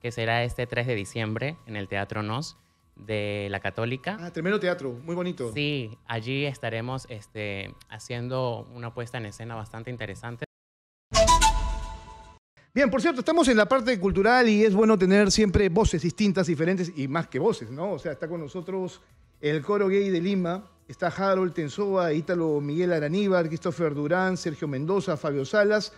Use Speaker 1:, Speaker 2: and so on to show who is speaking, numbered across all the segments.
Speaker 1: que será este 3 de diciembre en el Teatro Nos de la Católica.
Speaker 2: Ah, tremendo teatro, muy bonito.
Speaker 1: Sí, allí estaremos este, haciendo una puesta en escena bastante interesante.
Speaker 2: Bien, por cierto, estamos en la parte cultural y es bueno tener siempre voces distintas, diferentes y más que voces, ¿no? O sea, está con nosotros el coro gay de Lima, está Harold Tensoa, Ítalo Miguel Araníbar, Christopher Durán, Sergio Mendoza, Fabio Salas,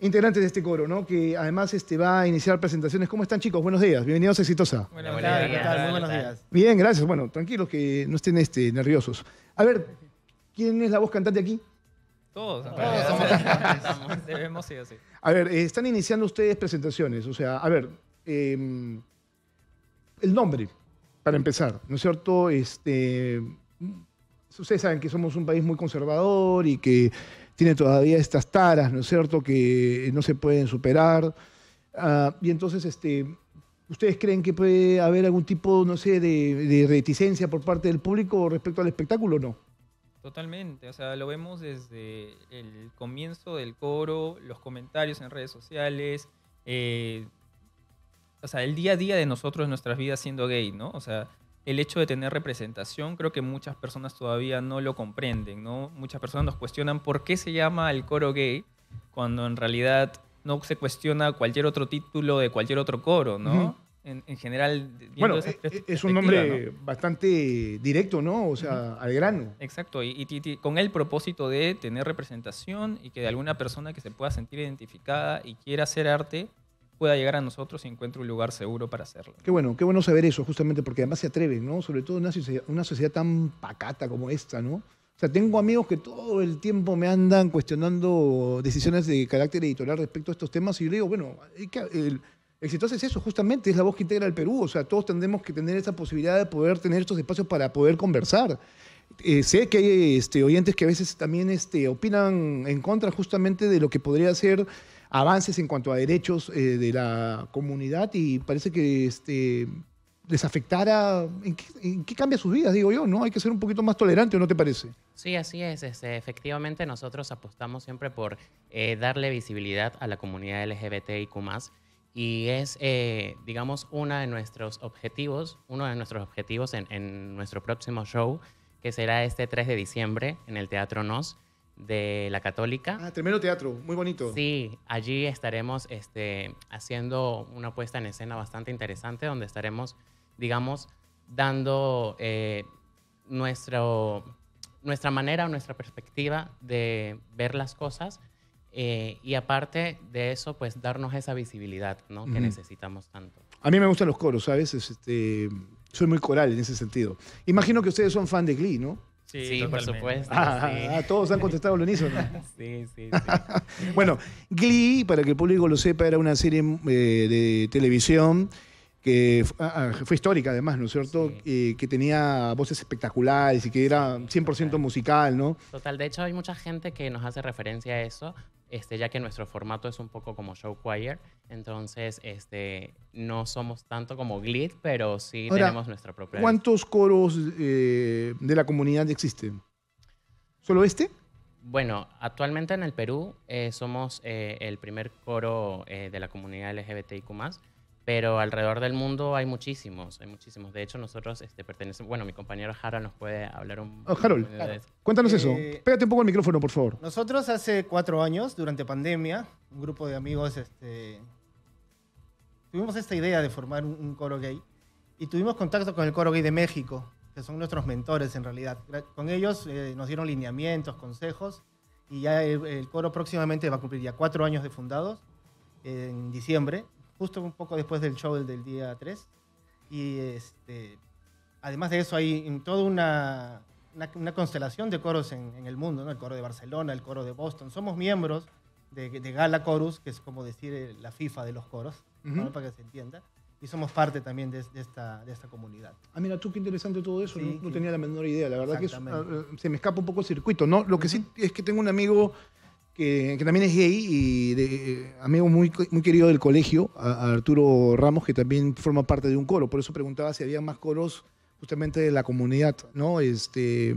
Speaker 2: integrantes de este coro, ¿no? Que además este, va a iniciar presentaciones. ¿Cómo están, chicos? Buenos días, bienvenidos a Exitosa.
Speaker 3: Bueno,
Speaker 1: Hola,
Speaker 3: ¿qué tal? Muy buenos días.
Speaker 2: Bien, gracias. Bueno, tranquilos que no estén este, nerviosos. A ver, ¿quién es la voz cantante aquí?
Speaker 3: Todos, en
Speaker 4: Todos
Speaker 3: realidad.
Speaker 4: somos
Speaker 3: Estamos- Debemos ser así.
Speaker 2: A ver, eh, están iniciando ustedes presentaciones. O sea, a ver, eh, el nombre, para empezar, ¿no es cierto? Este, ustedes saben que somos un país muy conservador y que tiene todavía estas taras, ¿no es cierto?, que no se pueden superar. Ah, y entonces, este, ¿ustedes creen que puede haber algún tipo, no sé, de, de reticencia por parte del público respecto al espectáculo o no?
Speaker 3: Totalmente. O sea, lo vemos desde el comienzo del coro, los comentarios en redes sociales. eh, o sea, el día a día de nosotros nuestras vidas siendo gay, ¿no? O sea, el hecho de tener representación, creo que muchas personas todavía no lo comprenden, ¿no? Muchas personas nos cuestionan por qué se llama el coro gay cuando en realidad no se cuestiona cualquier otro título de cualquier otro coro, ¿no? En, en general,
Speaker 2: Bueno,
Speaker 3: pers-
Speaker 2: eh, es un nombre
Speaker 3: ¿no?
Speaker 2: bastante directo, ¿no? O sea, al grano.
Speaker 3: Exacto, y, y con el propósito de tener representación y que de alguna persona que se pueda sentir identificada y quiera hacer arte pueda llegar a nosotros y encuentre un lugar seguro para hacerlo.
Speaker 2: Qué bueno, qué bueno saber eso, justamente porque además se atreven, ¿no? Sobre todo en una sociedad, una sociedad tan pacata como esta, ¿no? O sea, tengo amigos que todo el tiempo me andan cuestionando decisiones de carácter editorial respecto a estos temas y yo digo, bueno, el exitoso es eso, justamente, es la voz que integra el Perú. O sea, todos tendremos que tener esa posibilidad de poder tener estos espacios para poder conversar. Eh, sé que hay este, oyentes que a veces también este, opinan en contra justamente de lo que podría ser avances en cuanto a derechos eh, de la comunidad y parece que este, les afectara. ¿en qué, cambia sus vidas? Digo yo, ¿no? Hay que ser un poquito más tolerante, ¿o no te parece?
Speaker 1: Sí, así es. este, efectivamente, nosotros apostamos siempre por eh, darle visibilidad a la comunidad LGBTIQ+. Y es, eh, digamos, uno de nuestros objetivos, uno de nuestros objetivos en, en nuestro próximo show, que será este 3 de diciembre en el Teatro Nos de la Católica.
Speaker 2: Ah, tremendo teatro, muy bonito.
Speaker 1: Sí, allí estaremos este, haciendo una puesta en escena bastante interesante donde estaremos, digamos, dando eh, nuestro, nuestra manera, nuestra perspectiva de ver las cosas eh, y aparte de eso, pues darnos esa visibilidad ¿no? que necesitamos tanto.
Speaker 2: A mí me gustan los coros, ¿sabes? Es, Este, soy muy coral en ese sentido. Imagino que ustedes son fan de Glee, ¿no?
Speaker 1: Sí, por supuesto.
Speaker 2: Ah,
Speaker 1: sí.
Speaker 2: ah, todos han contestado al unísono.
Speaker 1: Sí, sí, sí.
Speaker 2: Bueno, Glee, para que el público lo sepa, era una serie eh, de televisión que ah, ah, fue histórica además, ¿no es cierto?
Speaker 1: Sí.
Speaker 2: Eh, que tenía voces espectaculares y que era 100% musical, ¿no?
Speaker 1: Total, de hecho hay mucha gente que nos hace referencia a eso, este, ya que nuestro formato es un poco como show choir, entonces este, no somos tanto como Glee, pero sí
Speaker 2: Ahora,
Speaker 1: tenemos nuestra propia...
Speaker 2: ¿Cuántos coros eh, de la comunidad existen? ¿Solo este?
Speaker 1: Bueno, actualmente en el Perú eh, somos eh, el primer coro de la comunidad LGBTIQ+, pero alrededor del mundo hay muchísimos, hay muchísimos. De hecho, nosotros este, pertenecemos... Bueno, mi compañero Harold nos puede hablar un
Speaker 2: Oh, Harold,
Speaker 1: de eso.
Speaker 2: Cuéntanos
Speaker 4: Eh,
Speaker 2: eso. Pégate un poco el micrófono, por favor.
Speaker 4: Nosotros hace cuatro años, durante pandemia, un grupo de amigos, este, tuvimos esta idea de formar un, un coro gay y tuvimos contacto con el coro gay de México, que son nuestros mentores en realidad. Con ellos eh, nos dieron lineamientos, consejos y ya el, el coro próximamente va a cumplir ya cuatro años de fundados en diciembre, justo un poco después del show del, del día 3. Y este, además de eso hay toda una, una, una constelación de coros en, en el mundo, ¿no? el coro de Barcelona, el coro de Boston. Somos miembros de, de Gala Chorus, que es como decir eh, la FIFA de los coros, ¿no?
Speaker 2: Ujú.
Speaker 4: para que se entienda. Y somos parte también de, de esta, de esta comunidad.
Speaker 2: Ah, mira, tú qué interesante todo eso.
Speaker 4: Sí,
Speaker 2: no, no
Speaker 4: sí.
Speaker 2: tenía la menor idea. La verdad que es- ah, eh, se me escapa un poco el circuito. ¿no? Lo que sí es que tengo un amigo que, que también es gay y de, eh, amigo muy, muy querido del colegio, a- a Arturo Ramos, que también forma parte de un coro. Por eso preguntaba si había más coros justamente de la comunidad, ¿no? Este,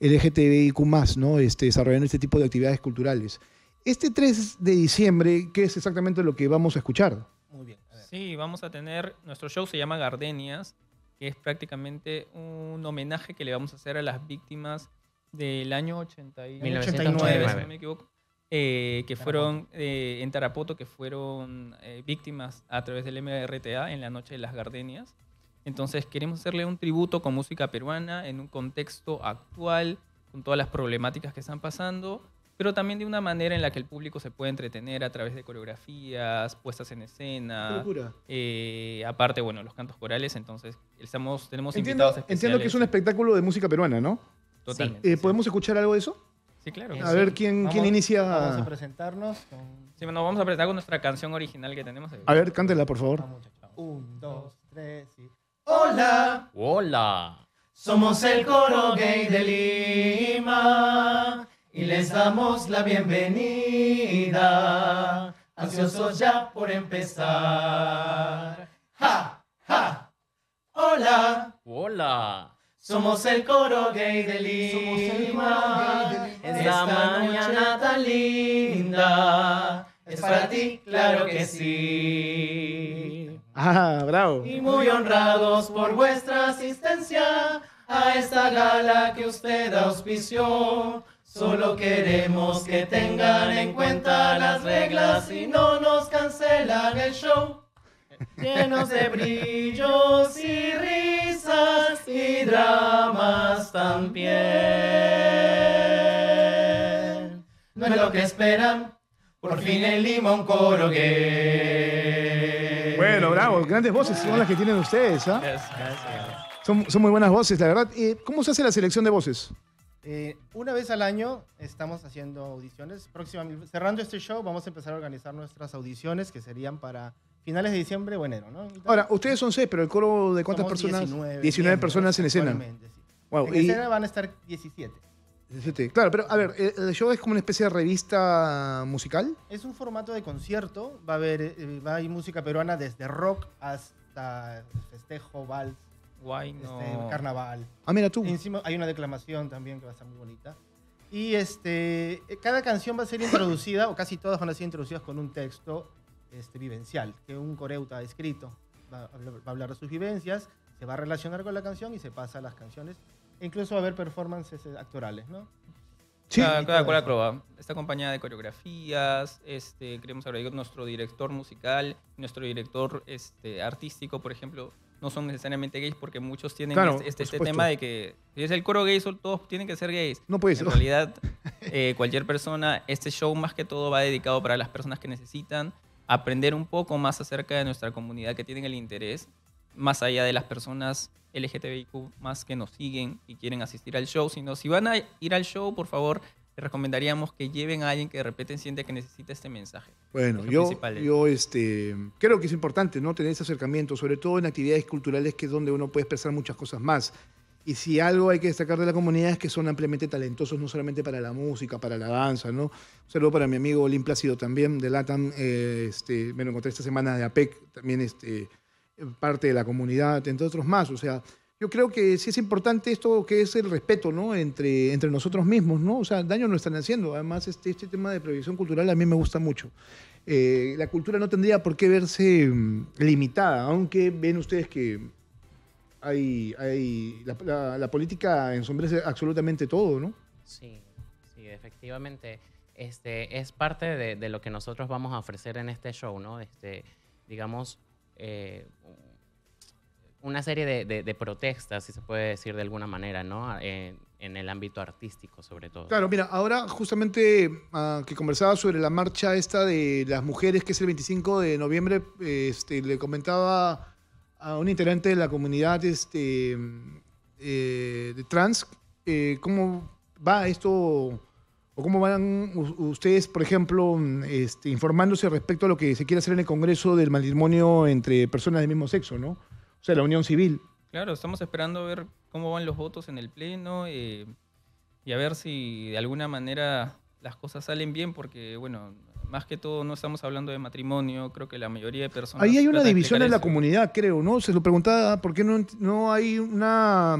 Speaker 2: LGTBIQ+, ¿no? Este, desarrollando este tipo de actividades culturales. Este 3 de diciembre, ¿qué es exactamente lo que vamos a escuchar?
Speaker 4: Muy bien. a ver.
Speaker 3: Sí, vamos a tener, nuestro show se llama Gardenias, que es prácticamente un homenaje que le vamos a hacer a las víctimas del año 89,
Speaker 1: 1989.
Speaker 3: si no me equivoco, eh, que fueron eh, en Tarapoto, que fueron eh, víctimas a través del MRTA en la Noche de las Gardenias. Entonces queremos hacerle un tributo con música peruana en un contexto actual, con todas las problemáticas que están pasando, pero también de una manera en la que el público se puede entretener a través de coreografías, puestas en
Speaker 2: Qué
Speaker 3: escena,
Speaker 2: locura.
Speaker 3: eh, aparte, bueno, los cantos corales, entonces estamos, tenemos
Speaker 2: Entiendo,
Speaker 3: invitados especiales.
Speaker 2: entiendo que es un espectáculo de música peruana, ¿no?
Speaker 3: Totalmente.
Speaker 2: Eh,
Speaker 3: sí.
Speaker 2: ¿Podemos escuchar algo de eso?
Speaker 3: Sí, claro.
Speaker 2: A
Speaker 1: Sí.
Speaker 2: ver quién, quién inicia.
Speaker 4: Vamos a presentarnos. Con...
Speaker 3: Sí, bueno, vamos a presentar con nuestra canción original que tenemos.
Speaker 2: A ver, cántela, por favor.
Speaker 4: Vamos. Un, dos, tres y...
Speaker 5: Hola,
Speaker 1: ¡Hola!
Speaker 5: somos el coro gay de Lima y les damos la bienvenida. Ansiosos ya por empezar. ¡Ja! ¡Ja! Hola,
Speaker 1: ¡Hola!
Speaker 5: somos el coro gay de Lima. Esta mañana tan linda es para ti, claro que sí.
Speaker 2: Ah, bravo.
Speaker 5: Y muy honrados por vuestra asistencia a esta gala que usted auspició. Solo queremos que tengan en cuenta las reglas y no nos cancelan el show. Llenos de brillos y risas y dramas también. No es lo que esperan, por fin en Lima un coro gay.
Speaker 2: Bueno, bravo. Grandes voces son las que tienen ustedes, ¿ah?
Speaker 3: Gracias.
Speaker 2: Son, son muy buenas voces, la verdad. Eh, ¿Cómo se hace la selección de voces?
Speaker 4: Eh, una vez al año estamos haciendo audiciones. Próximamente, cerrando este show, vamos a empezar a organizar nuestras audiciones que serían para finales de diciembre o enero, ¿no?
Speaker 2: Ahora, ustedes son seis, pero el coro de cuántas
Speaker 4: Somos
Speaker 2: personas?
Speaker 4: 19,
Speaker 2: 19
Speaker 4: miembros
Speaker 2: personas en escena.
Speaker 4: sí.
Speaker 2: Wow,
Speaker 4: En
Speaker 2: y-
Speaker 4: escena van a estar 17.
Speaker 2: 17. Claro, pero a ver, ¿el el show es como una especie de revista musical?
Speaker 4: Es un formato de concierto. Va a haber eh, va a ir música peruana desde rock hasta festejo, vals,
Speaker 3: Guay, no.
Speaker 4: este, carnaval.
Speaker 2: Ah, mira tú.
Speaker 4: Encima hay una declamación también que va a estar muy bonita. Y este, eh, cada canción va a ser introducida, o casi todas van a ser introducidas con un texto este, vivencial, que un coreuta ha escrito. Va a, hablar, va a hablar de sus vivencias, se va a relacionar con la canción y se pasa a las canciones. Incluso va a haber performances actorales, ¿no?
Speaker 2: Sí.
Speaker 3: Cada, cada cual acroba. Está acompañada de coreografías, este, queremos agregar nuestro director musical, nuestro director este, artístico, por ejemplo, no son necesariamente gays porque muchos tienen
Speaker 2: Claro,
Speaker 3: este, este- este tema de que si es el coro gay, todos tienen que ser gays.
Speaker 2: No puede
Speaker 3: En
Speaker 2: ser.
Speaker 3: realidad, eh, cualquier persona, este show más que todo va dedicado para las personas que necesitan aprender un poco más acerca de nuestra comunidad, que tienen el interés, más allá de las personas LGTBIQ más que nos siguen y quieren asistir al show, sino si van a ir al show, por favor, les recomendaríamos que lleven a alguien que de repente siente que necesita este mensaje.
Speaker 2: Bueno, yo, yo este, creo que es importante ¿no? tener ese acercamiento, sobre todo en actividades culturales que es donde uno puede expresar muchas cosas más. Y si algo hay que destacar de la comunidad es que son ampliamente talentosos, no solamente para la música, para la danza, ¿no? Un saludo para mi amigo Olim Plácido también, de LATAM, eh, este, me lo encontré esta semana de APEC, también este, parte de la comunidad, entre otros más. O sea, yo creo que sí es importante esto que es el respeto, ¿no? Entre, entre nosotros mismos, ¿no? O sea, daño no están haciendo. Además, este, este tema de prohibición cultural a mí me gusta mucho. Eh, la cultura no tendría por qué verse mm, limitada, aunque ven ustedes que hay, hay la, política ensombrece absolutamente todo, ¿no?
Speaker 1: Sí, sí, efectivamente. Este, es parte de, de lo que nosotros vamos a ofrecer en este show, ¿no? Este, digamos, eh, una serie de, protestas, si se puede decir de alguna manera, ¿no? En, el ámbito artístico, sobre todo.
Speaker 2: Claro, mira, ahora justamente ah, que conversaba sobre la marcha esta de las mujeres, que es el 25 de noviembre, este, le comentaba a un integrante de la comunidad este, eh, de trans, eh, ¿cómo va esto o cómo van ustedes, por ejemplo, este, informándose respecto a lo que se quiere hacer en el Congreso del matrimonio entre personas del mismo sexo, ¿no? O sea, la unión civil.
Speaker 3: Claro, estamos esperando a ver cómo van los votos en el Pleno eh, y a ver si de alguna manera las cosas salen bien, porque, bueno, más que todo no estamos hablando de matrimonio, creo que la mayoría de personas...
Speaker 2: Ahí hay una división en la
Speaker 3: eso.
Speaker 2: comunidad, creo, ¿no? Se lo preguntaba, ¿por qué no, no hay una,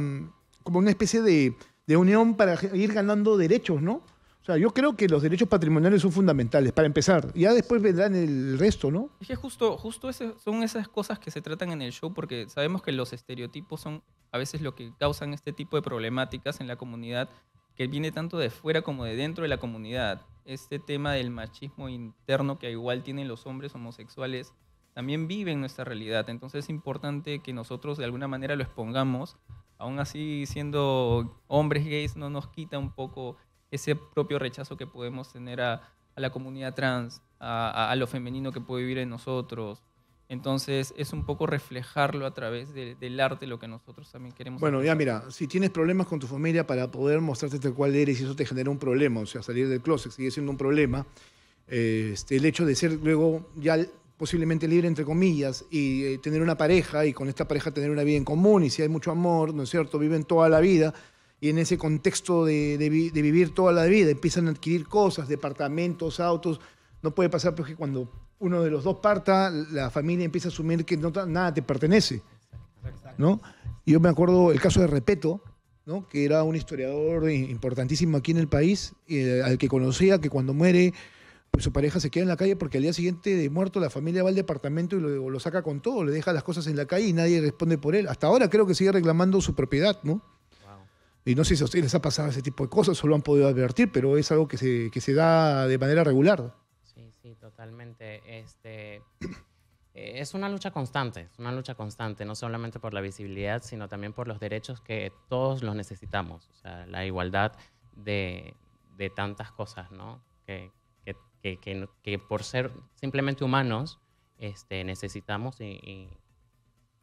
Speaker 2: como una especie de, de unión para ir ganando derechos, ¿no? O sea, yo creo que los derechos patrimoniales son fundamentales, para empezar. Ya después vendrán el resto, ¿no?
Speaker 3: Es que justo, justo ese- son esas cosas que se tratan en el show porque sabemos que los estereotipos son a veces lo que causan este tipo de problemáticas en la comunidad que viene tanto de fuera como de dentro de la comunidad. Este tema del machismo interno que igual tienen los hombres homosexuales también vive en nuestra realidad. Entonces es importante que nosotros de alguna manera lo expongamos. Aún así, siendo hombres gays, no nos quita un poco ese propio rechazo que podemos tener a, a la comunidad trans, a, lo femenino que puede vivir en nosotros. Entonces es un poco reflejarlo a través de- del arte, lo que nosotros también queremos.
Speaker 2: Bueno, ya mira, si tienes problemas con tu familia para poder mostrarte tal cual eres y eso te genera un problema, o sea, salir del closet sigue siendo un problema, este, el hecho de ser luego ya posiblemente libre, entre comillas, y eh, tener una pareja y con esta pareja tener una vida en común y si hay mucho amor, ¿no es cierto? Viven toda la vida y en ese contexto de, de vi- de vivir toda la vida empiezan a adquirir cosas, departamentos, autos. No puede pasar porque cuando uno de los dos parta, la familia empieza a asumir que no, nada te pertenece. ¿no? Y yo me acuerdo el caso de Repeto, ¿no? que era un historiador importantísimo aquí en el país, eh, al que conocía que cuando muere, pues su pareja se queda en la calle porque al día siguiente de muerto la familia va al departamento y lo, lo saca con todo, le deja las cosas en la calle y nadie responde por él. Hasta ahora creo que sigue reclamando su propiedad, ¿no? Y no sé si a ustedes les ha pasado ese tipo de cosas o lo han podido advertir, pero es algo que se, que se da de manera regular.
Speaker 1: Sí, sí, totalmente. Este, eh, es una lucha constante, es una lucha constante, no solamente por la visibilidad, sino también por los derechos que todos los necesitamos. O sea, la igualdad de, de tantas cosas, ¿no? Que, que, que, que por ser simplemente humanos este, necesitamos y, y-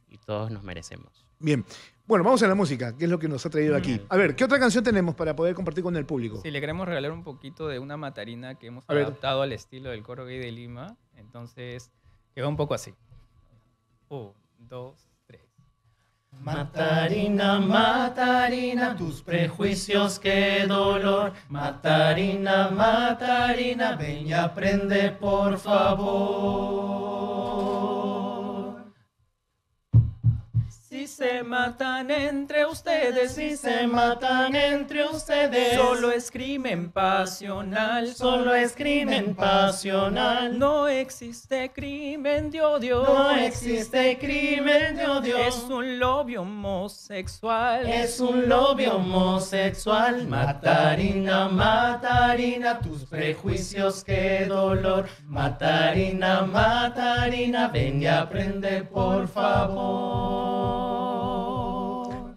Speaker 1: y todos nos merecemos.
Speaker 2: Bien. Bueno, vamos a la música, que es lo que nos ha traído aquí. A ver, ¿qué otra canción tenemos para poder compartir con el público?
Speaker 3: Sí, le queremos regalar un poquito de una matarina que hemos
Speaker 2: A ver.
Speaker 3: adaptado al estilo del coro gay de Lima. Entonces, que va un poco así. Un, dos, tres.
Speaker 5: Matarina, Matarina, tus prejuicios, qué dolor. Matarina, Matarina, ven y aprende, por favor.
Speaker 3: Se matan entre ustedes,
Speaker 5: Si se matan entre ustedes,
Speaker 3: solo es crimen pasional.
Speaker 5: solo es crimen pasional.
Speaker 3: No existe crimen de odio.
Speaker 5: No existe crimen de odio.
Speaker 3: Es un lobby homosexual.
Speaker 5: Es un lobby homosexual. Matarina, Matarina, tus prejuicios, qué dolor. Matarina, Matarina, ven y aprende, por favor.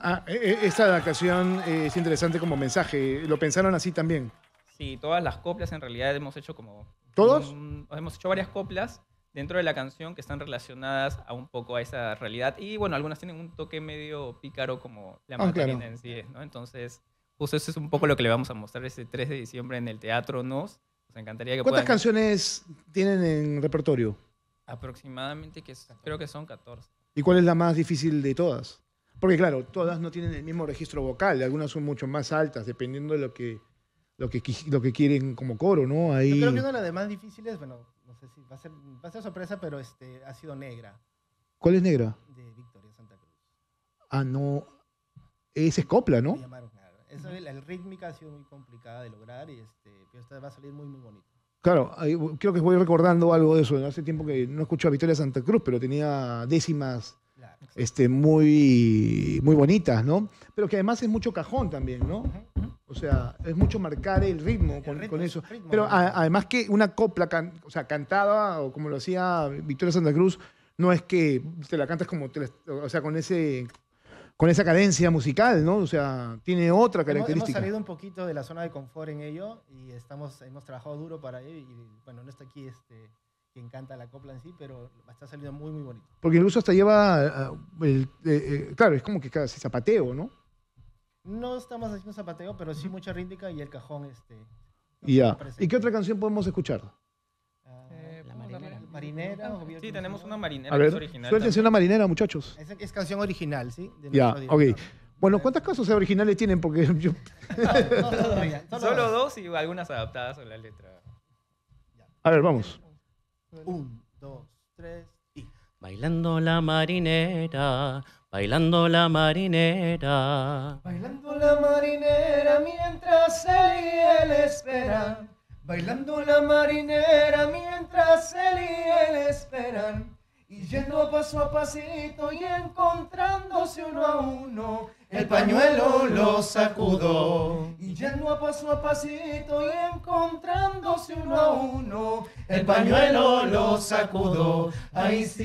Speaker 2: Ah, eh, eh, esta canción eh, es interesante como mensaje. ¿Lo pensaron así también?
Speaker 3: Sí, todas las coplas en realidad hemos hecho como...
Speaker 2: ¿Todos?
Speaker 3: un- hemos hecho varias coplas dentro de la canción que están relacionadas a un poco a esa realidad. Y bueno, algunas tienen un toque medio pícaro como la
Speaker 2: Ah, claro.
Speaker 3: en sí, ¿no? Entonces, justo eso es un poco lo que le vamos a mostrar este 3 de diciembre en el Teatro Nos. Nos encantaría que
Speaker 2: ¿Cuántas
Speaker 3: puedan...
Speaker 2: canciones tienen en repertorio?
Speaker 3: Aproximadamente, que creo que son 14.
Speaker 2: ¿Y cuál es la más difícil de todas? Porque claro, todas no tienen el mismo registro vocal, algunas son mucho más altas, dependiendo de lo que, lo que, lo que quieren como coro, ¿no? Ahí...
Speaker 4: Yo creo que una de las demás difíciles, bueno, no sé si va a ser, va a ser sorpresa, pero este, ha sido Negra,
Speaker 2: ¿Cuál es negra?
Speaker 4: de Victoria Santa Cruz.
Speaker 2: Ah, no. Esa es copla, ¿no?
Speaker 4: Llamaron, claro. La, la rítmica ha sido muy complicada de lograr y este, pero esta va a salir muy, muy bonito.
Speaker 2: Claro, creo que voy recordando algo de eso. Hace tiempo que no escucho a Victoria Santa Cruz, pero tenía décimas. Este, muy, muy bonitas, ¿no? Pero que además es mucho cajón también, ¿no? O sea, es mucho marcar el ritmo con,
Speaker 4: ritmo,
Speaker 2: con
Speaker 4: es
Speaker 2: eso.
Speaker 4: ritmo,
Speaker 2: Pero a- además que una copla, can- o sea, cantada, o como lo hacía Victoria Santa Cruz, no es que te la cantas como, te la- o sea, con ese con esa cadencia musical, ¿no? O sea, tiene otra
Speaker 4: Hemos, hemos
Speaker 2: característica.
Speaker 4: salido un poquito de la zona de confort en ello y estamos, hemos trabajado duro para ello y bueno, no está aquí este, quien canta la copla en sí, pero está saliendo muy, muy bonito.
Speaker 2: Porque incluso hasta lleva, ah, el- eh, eh, claro, es como que casi zapateo, ¿no?
Speaker 4: No estamos haciendo zapateo, pero sí mucha rítmica y el cajón este.
Speaker 2: Y ya.
Speaker 4: presente.
Speaker 2: ¿Y qué otra canción podemos escuchar?
Speaker 4: Ah,
Speaker 3: Eh,
Speaker 1: La
Speaker 3: ¿podemos
Speaker 1: marinera.
Speaker 4: Marinera. o
Speaker 3: Sí, tenemos una marinera
Speaker 2: A
Speaker 3: que es
Speaker 2: ver,
Speaker 3: original.
Speaker 2: suéltense
Speaker 3: también.
Speaker 2: una marinera, muchachos.
Speaker 4: Es, es canción original, ¿sí? De
Speaker 2: Ya, ok. Bueno, ¿cuántas casos originales tienen? Porque yo...
Speaker 4: No, no, todavía, solo
Speaker 3: Solo
Speaker 4: dos.
Speaker 3: dos y algunas adaptadas a la letra.
Speaker 2: A ver, vamos.
Speaker 4: Un, dos, tres y.
Speaker 1: Bailando la marinera, Bailando la marinera.
Speaker 6: Bailando la marinera mientras él y él esperan. Bailando la marinera mientras él y él esperan. Y yendo paso a pasito y encontrándose uno a uno, el pañuelo lo sacudo. Y yendo a paso a pasito y encontrándose uno a uno, el pañuelo lo sacudo. Ahí sí.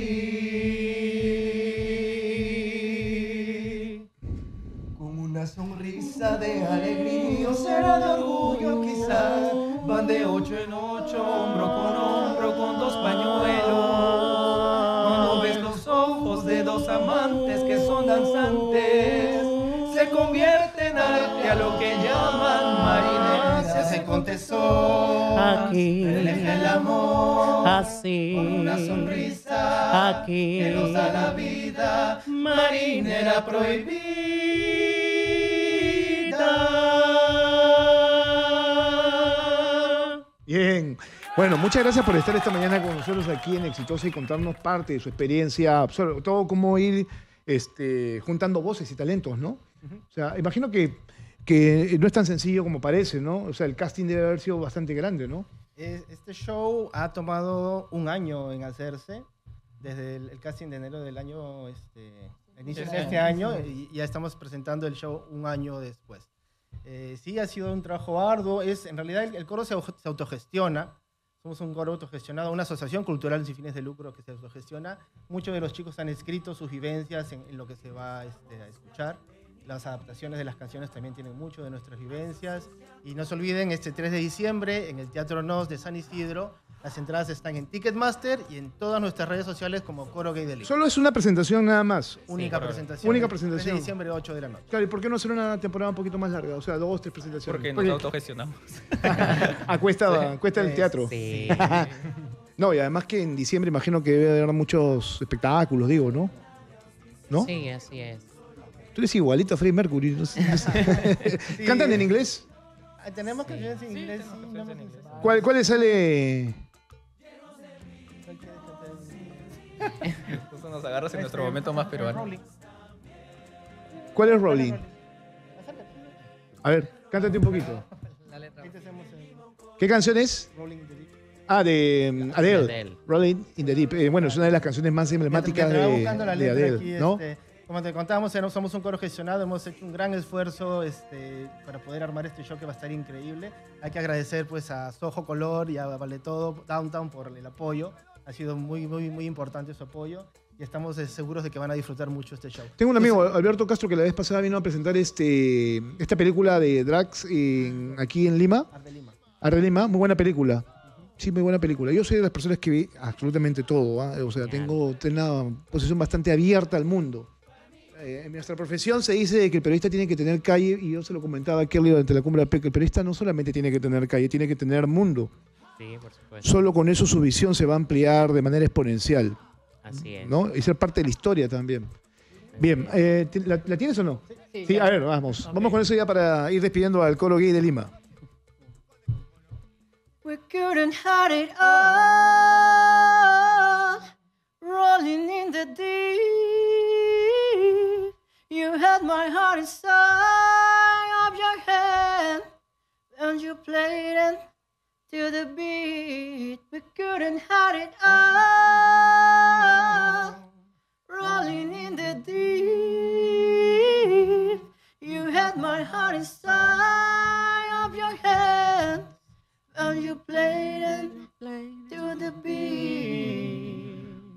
Speaker 6: Con una sonrisa de alegría o será de orgullo quizás. Van de ocho en ocho, hombro con hombro, con dos pañuelos. Amantes que son danzantes, se convierte en arte a lo que llaman marinera. Se hace con tesón,
Speaker 1: Aquí.
Speaker 6: elige el amor.
Speaker 1: Así.
Speaker 6: Con una sonrisa
Speaker 1: Aquí.
Speaker 6: que nos da la vida, marinera prohibida.
Speaker 2: Bien. Bueno, muchas gracias por estar esta mañana con nosotros aquí en Exitosa y contarnos parte de su experiencia, sobre todo cómo ir este, juntando voces y talentos, ¿no? O sea, imagino que, que no es tan sencillo como parece, ¿no? O sea, el casting debe haber sido bastante grande, ¿no?
Speaker 4: Es- Este show ha tomado un año en hacerse, desde el, el casting de enero del año, este, inicio de
Speaker 3: Este
Speaker 4: este
Speaker 3: año.
Speaker 4: año, y ya estamos presentando el show un año después. Eh, sí, ha sido un trabajo arduo. Es, en realidad, el, coro se, au- se autogestiona. Somos un coro autogestionado, una asociación cultural sin fines de lucro que se autogestiona. Muchos de los chicos han escrito sus vivencias en, en lo que se va este, a escuchar. Las adaptaciones de las canciones también tienen mucho de nuestras vivencias. Y no se olviden, este 3 de diciembre en el Teatro Nos de San Isidro, las entradas están en Ticketmaster y en todas nuestras redes sociales como Coro Gay del
Speaker 2: Solo es una presentación nada más.
Speaker 4: Única presentación.
Speaker 2: Única
Speaker 4: el 3
Speaker 2: presentación.
Speaker 4: de diciembre, 8 de la noche.
Speaker 2: Claro, ¿y por qué no hacer una temporada un poquito más larga? O sea, dos, tres presentaciones.
Speaker 3: Porque nos autogestionamos.
Speaker 2: Ah, cuesta, cuesta el teatro.
Speaker 1: Sí.
Speaker 2: No, y además que en diciembre imagino que debe haber muchos espectáculos, digo, ¿no? ¿No?
Speaker 1: Sí, así es.
Speaker 2: Tú eres igualito a Freddie Mercury. no sé- no sé. ¿Cantan en inglés?
Speaker 4: Ah, Tenemos canciones en
Speaker 3: Sí,
Speaker 4: inglés.
Speaker 3: tenemos
Speaker 4: sí,
Speaker 3: canciones en inglés.
Speaker 2: ¿Cuál, ¿Cuál le sale?
Speaker 3: Justo nos agarras en nuestro momento más peruano.
Speaker 2: ¿Cuál es Rolling? A ver, cántate un poquito.
Speaker 4: Ahí te hacemos el
Speaker 2: ¿Qué canción es?
Speaker 4: Rolling in the Deep.
Speaker 2: Ah, de mm, Adele. Rolling in the Deep. Eh, bueno, es una de las canciones más emblemáticas de, de Adele, ¿no?
Speaker 4: este, como te contábamos, eh, somos un coro gestionado, hemos hecho un gran esfuerzo este, para poder armar este show que va a estar increíble. Hay que agradecer pues a Soho Color y a Vale Todo Downtown por el apoyo. Ha sido muy, muy, muy importante su apoyo y estamos eh, seguros de que van a disfrutar mucho este show.
Speaker 2: Tengo un amigo, Alberto Castro, que la vez pasada vino a presentar este, esta película de Drax en- aquí en Lima.
Speaker 4: Arde Lima.
Speaker 2: Arde Lima, muy buena película. Sí, muy buena película. Yo soy de las personas que vi absolutamente todo. ¿ah? O sea, tengo una posición bastante abierta al mundo. Eh, en nuestra profesión se dice que el periodista tiene que tener calle, y yo se lo comentaba a Kelly durante la cumbre de PEC, el periodista no solamente tiene que tener calle, tiene que tener mundo.
Speaker 1: Sí, por supuesto.
Speaker 2: Solo con eso su visión se va a ampliar de manera exponencial,
Speaker 1: Así es.
Speaker 2: ¿no? Y ser parte de la historia también. Bien, eh, ¿ti- ¿la, la tienes o no? Sí, a ver, vamos. Vamos con eso ya para ir despidiendo al coro gay de Lima.
Speaker 5: We couldn't hide it all, rolling in the deep. You had my heart inside of your hand, and you played it to the beat. We couldn't hide it all, rolling in the deep. You had my heart inside of your hand. And you played it beat.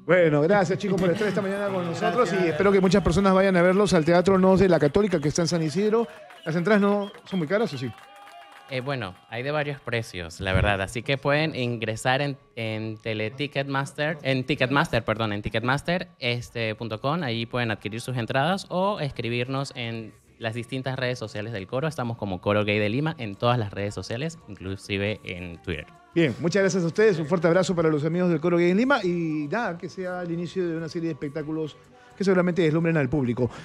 Speaker 2: Bueno, gracias chicos por estar esta mañana con nosotros y espero que muchas personas vayan a verlos al Teatro Nos de la Católica que está en San Isidro. Las entradas no son muy caras, ¿o sí?
Speaker 1: Eh, bueno, hay de varios precios, la verdad. Así que pueden ingresar en, en Teleticketmaster, en Ticketmaster, perdón, en Ticketmaster.com. Este, ahí pueden adquirir sus entradas o escribirnos en las distintas redes sociales del coro. Estamos como Coro Gay de Lima en todas las redes sociales, inclusive en Twitter.
Speaker 2: Bien, muchas gracias a ustedes. Un fuerte abrazo para los amigos del Coro Gay en Lima y nada, que sea el inicio de una serie de espectáculos que seguramente deslumbren al público.